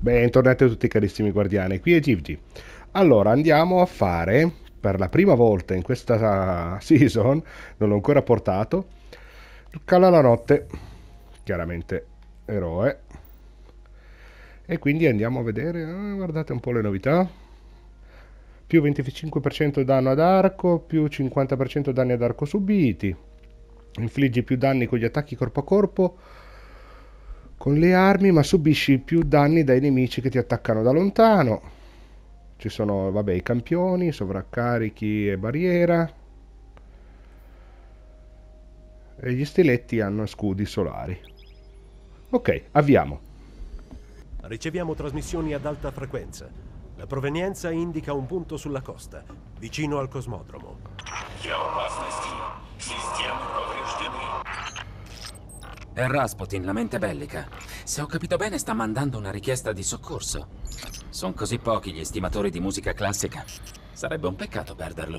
Bentornati tutti carissimi guardiani, qui è Givgi. Allora, andiamo a fare, per la prima volta in questa season, non l'ho ancora portato, Cala la notte, chiaramente eroe. E quindi andiamo a vedere, ah, guardate un po' le novità. Più 25% danno ad arco, più 50% danni ad arco subiti. Infliggi più danni con gli attacchi corpo a corpo, con le armi, ma subisci più danni dai nemici che ti attaccano da lontano. Ci sono, vabbè, i campioni, sovraccarichi e barriera. E gli stiletti hanno scudi solari. Ok, avviamo. Riceviamo trasmissioni ad alta frequenza. La provenienza indica un punto sulla costa, vicino al cosmodromo. È Rasputin, la mente bellica. Se ho capito bene, sta mandando una richiesta di soccorso. Sono così pochi gli estimatori di musica classica. Sarebbe un peccato perderlo.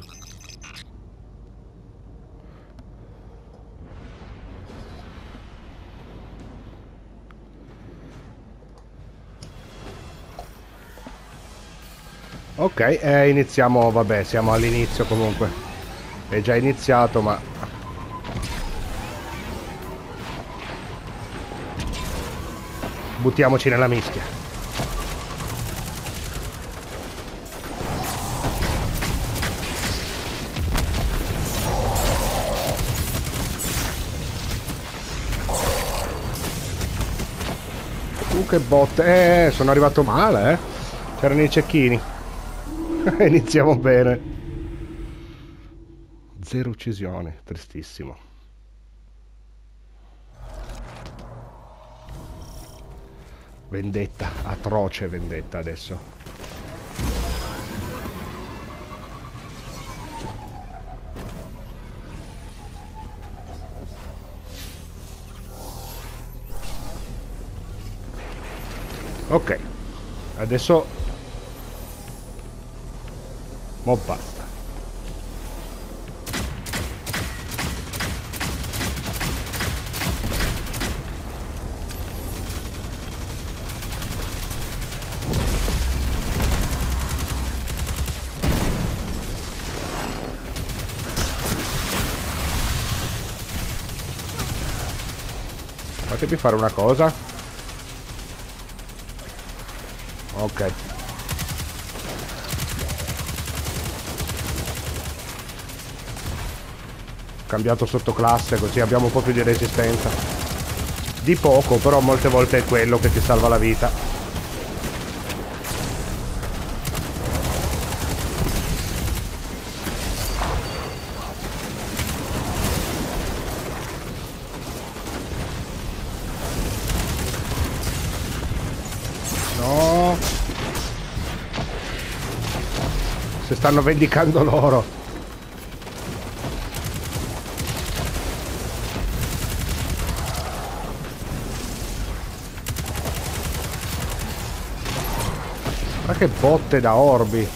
Ok, eh, iniziamo, vabbè, siamo all'inizio comunque. È già iniziato, ma... Buttiamoci nella mischia. Uh, che botte. Eh, sono arrivato male, eh. C'erano i cecchini. Iniziamo bene. Zero uccisioni, tristissimo. Vendetta, atroce vendetta adesso. Ok, adesso Mo Fatemi fare una cosa. Ok. cambiato sottoclasse così abbiamo un po' più di resistenza di poco però molte volte è quello che ti salva la vita stanno vendicando loro Ma che botte da orbi.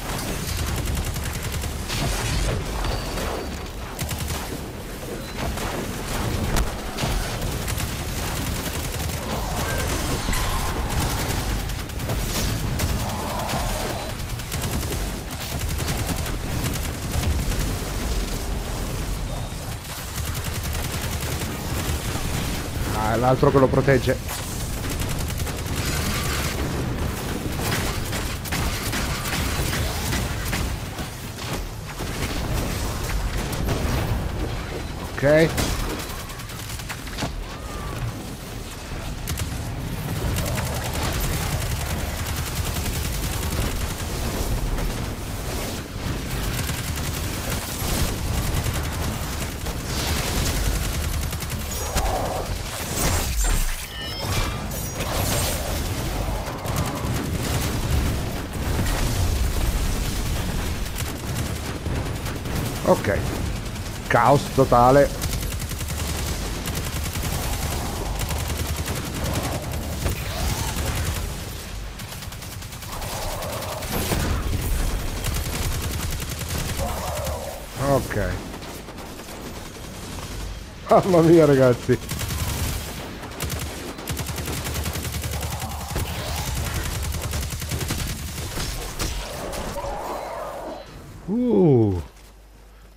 L'altro che lo protegge. Ok. Caos totale. Ok. Mamma mia ragazzi. Uh,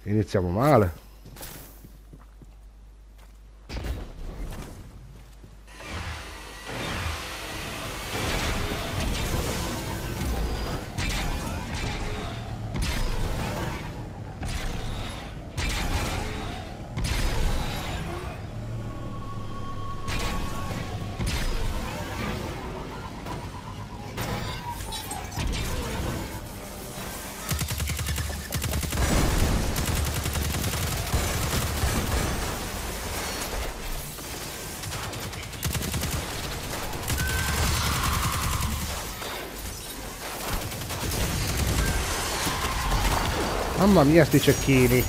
iniziamo male. Mamma mia sti cecchini.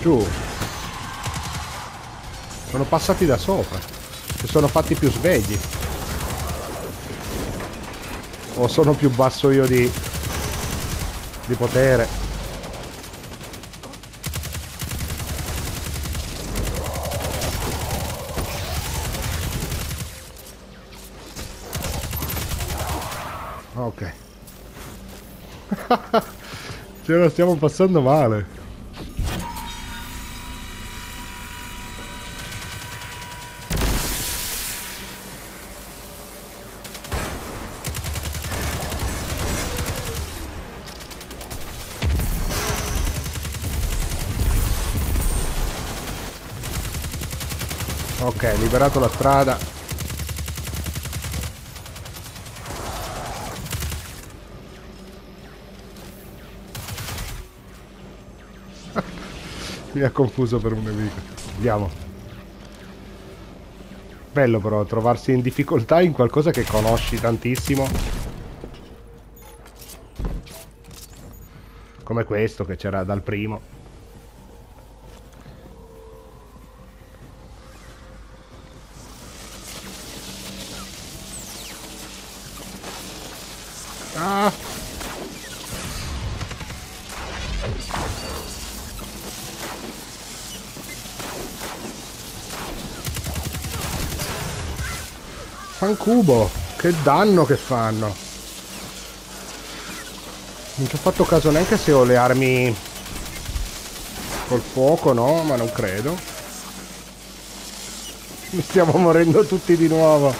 Giù. Sono passati da sopra. Si sono fatti più svegli. O sono più basso io di... di potere? Ok. Ce lo stiamo passando male. Ok, liberato la strada. Mi ha confuso per un nemico. Andiamo. Bello però trovarsi in difficoltà in qualcosa che conosci tantissimo. Come questo che c'era dal primo. Fancubo! Che danno che fanno! Non ci ho fatto caso neanche se ho le armi col fuoco, no? Ma non credo. Mi stiamo morendo tutti di nuovo.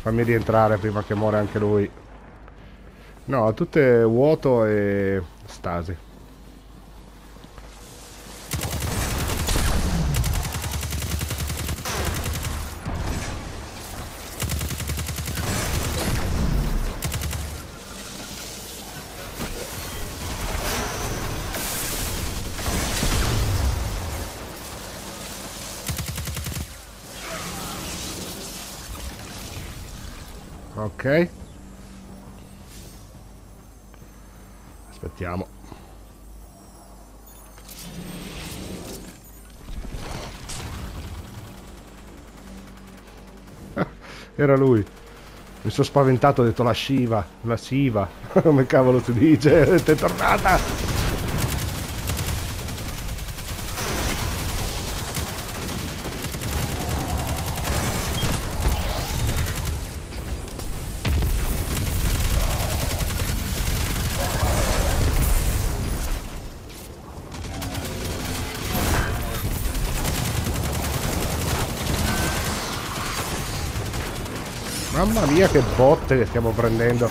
Fammi rientrare prima che muore anche lui. No, tutte vuoto e stasi. Ok. Aspettiamo. Era lui. Mi sono spaventato, ho detto la Shiva, la Siva, come cavolo si dice, è tornata! Mamma mia che botte che stiamo prendendo.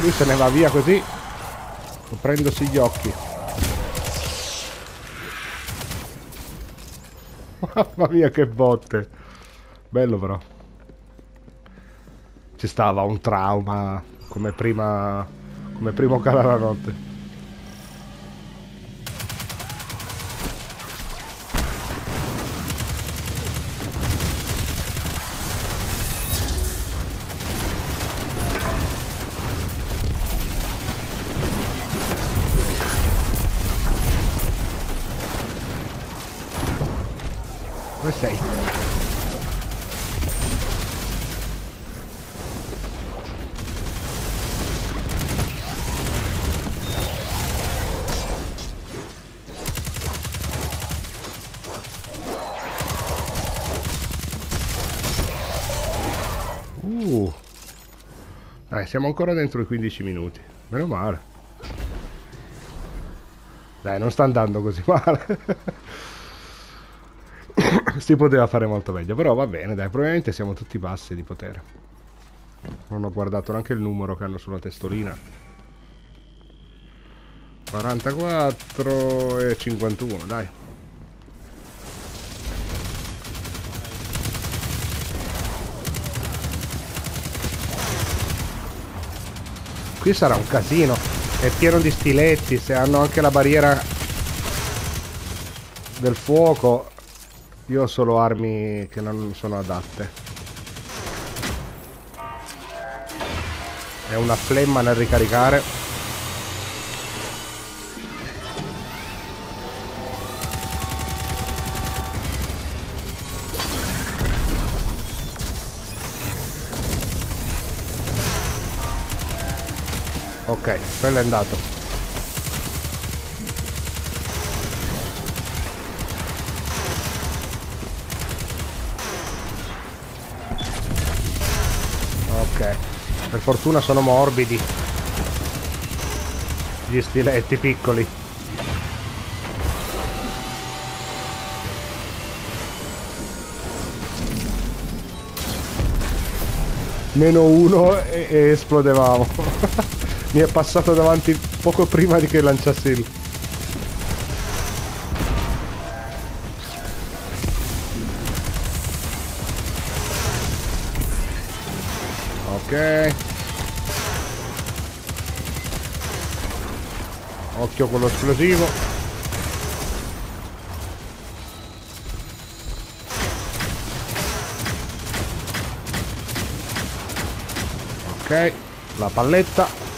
Lui se ne va via così, coprendosi gli occhi. Mamma mia che botte. Bello però ci stava un trauma come prima come primo cala la notte Dai, siamo ancora dentro i 15 minuti. Meno male. Dai, non sta andando così male. si poteva fare molto meglio, però va bene, dai, probabilmente siamo tutti bassi di potere. Non ho guardato neanche il numero che hanno sulla testolina. 44 e 51, dai. Qui sarà un casino. È pieno di stiletti. Se hanno anche la barriera del fuoco. Io ho solo armi che non sono adatte. È una flemma nel ricaricare. Ok, quello è andato. Ok, per fortuna sono morbidi. Gli stiletti piccoli. Meno uno e, e esplodevamo. Mi è passato davanti poco prima di che lanciassi il... Ok. Occhio con lo esplosivo. Ok, la palletta.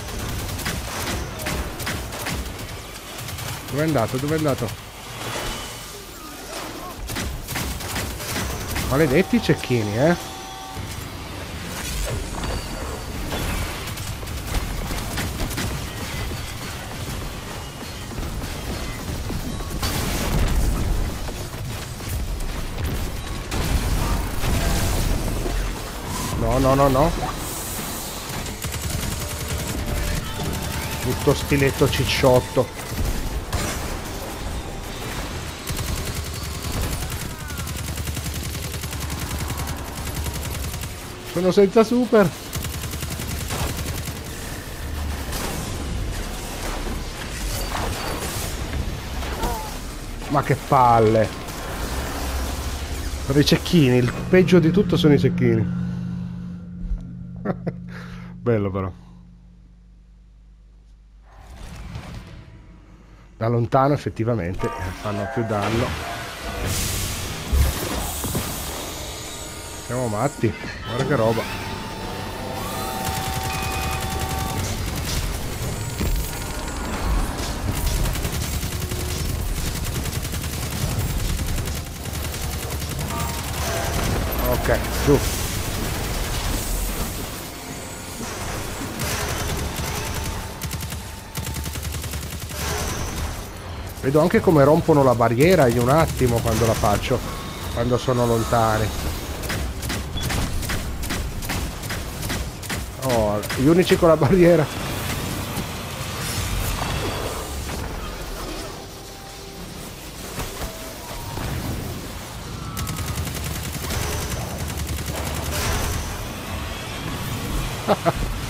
Dove è andato? Dove è andato? Maledetti cecchini, eh? No, no, no, no. Tutto stiletto cicciotto. Sono senza super. Ma che palle. Per i cecchini, il peggio di tutto sono i cecchini. Bello però. Da lontano effettivamente fanno più danno. Siamo matti. Guarda che roba. Ok, giù. Vedo anche come rompono la barriera in un attimo quando la faccio, quando sono lontani. Gli unici con la barriera.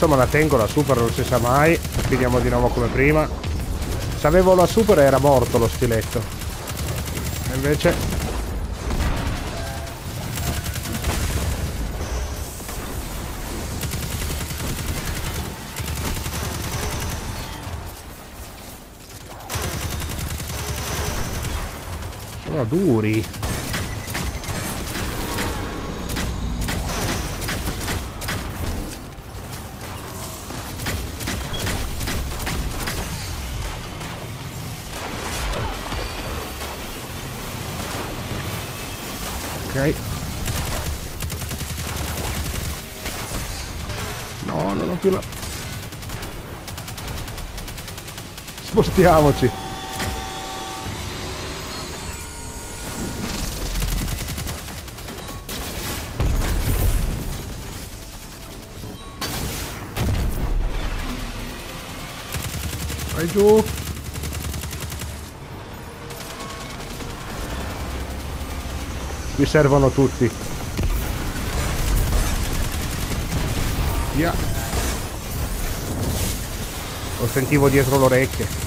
Me la tengo la super, non si sa mai. Finiamo di nuovo come prima. Se avevo la super era morto lo stiletto. E invece... Sono duri. Spostiamoci. Vai giù. Qui servono tutti. Via. Lo sentivo dietro l'orecchie. Oh.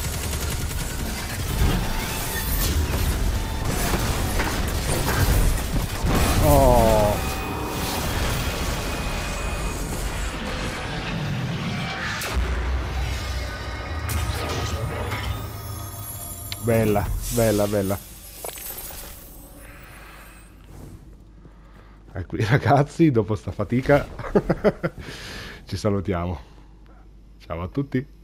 Bella, bella, bella. E qui ragazzi, dopo sta fatica, ci salutiamo. Ciao a tutti.